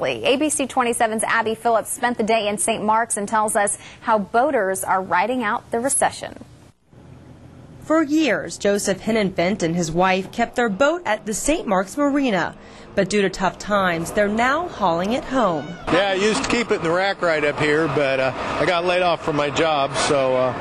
ABC 27's Abby Phillips spent the day in St. Marks and tells us how boaters are riding out the recession. For years, Joseph Hinnenfent and his wife kept their boat at the St. Marks Marina. But due to tough times, they're now hauling it home. Yeah, I used to keep it in the rack right up here, but uh, I got laid off from my job, so uh,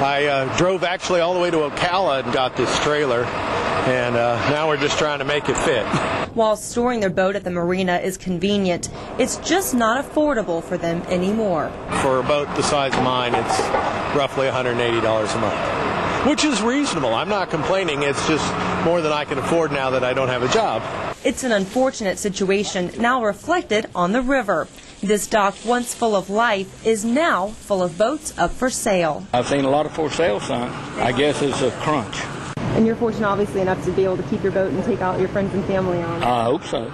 I uh, drove actually all the way to Ocala and got this trailer. And uh, now we're just trying to make it fit. While storing their boat at the marina is convenient, it's just not affordable for them anymore. For a boat the size of mine, it's roughly $180 a month, which is reasonable. I'm not complaining. It's just more than I can afford now that I don't have a job. It's an unfortunate situation now reflected on the river. This dock, once full of life, is now full of boats up for sale. I've seen a lot of for sale signs. I guess it's a crunch. And you're fortunate, obviously, enough to be able to keep your boat and take out your friends and family on. It. I hope so.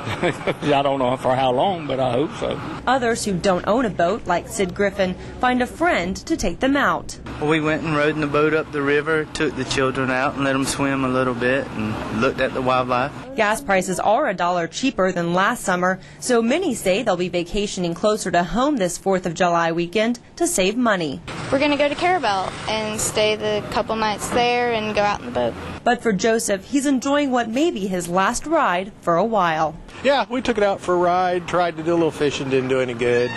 I don't know for how long, but I hope so. Others who don't own a boat, like Sid Griffin, find a friend to take them out. We went and rode in the boat up the river, took the children out and let them swim a little bit and looked at the wildlife. Gas prices are a dollar cheaper than last summer, so many say they'll be vacationing closer to home this 4th of July weekend to save money. We're going to go to Carrabelle and stay the couple nights there and go out in the boat. But for Joseph, he's enjoying what may be his last ride for a while. Yeah, we took it out for a ride, tried to do a little fishing, didn't do any good.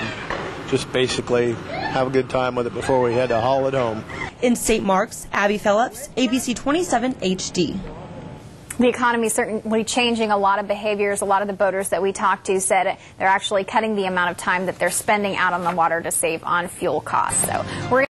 Just basically have a good time with it before we had to haul it home. In St. Marks, Abby Phillips, ABC 27 HD. The economy is certainly changing a lot of behaviors. A lot of the boaters that we talked to said they're actually cutting the amount of time that they're spending out on the water to save on fuel costs. So we're